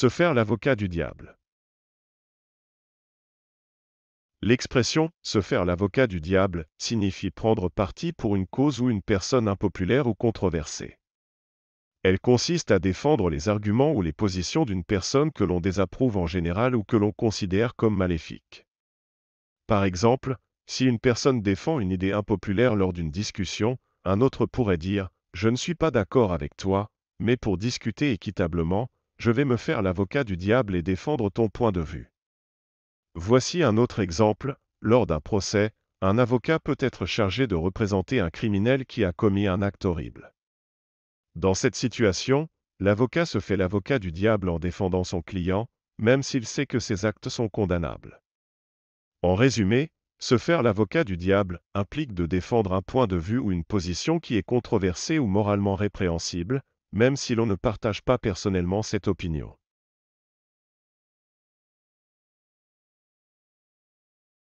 Se faire l'avocat du diable. L'expression « se faire l'avocat du diable » signifie prendre parti pour une cause ou une personne impopulaire ou controversée. Elle consiste à défendre les arguments ou les positions d'une personne que l'on désapprouve en général ou que l'on considère comme maléfique. Par exemple, si une personne défend une idée impopulaire lors d'une discussion, un autre pourrait dire ⁇ Je ne suis pas d'accord avec toi, mais pour discuter équitablement, je vais me faire l'avocat du diable et défendre ton point de vue. Voici un autre exemple. Lors d'un procès, un avocat peut être chargé de représenter un criminel qui a commis un acte horrible. Dans cette situation, l'avocat se fait l'avocat du diable en défendant son client, même s'il sait que ses actes sont condamnables. En résumé, se faire l'avocat du diable implique de défendre un point de vue ou une position qui est controversée ou moralement répréhensible, même si l'on ne partage pas personnellement cette opinion.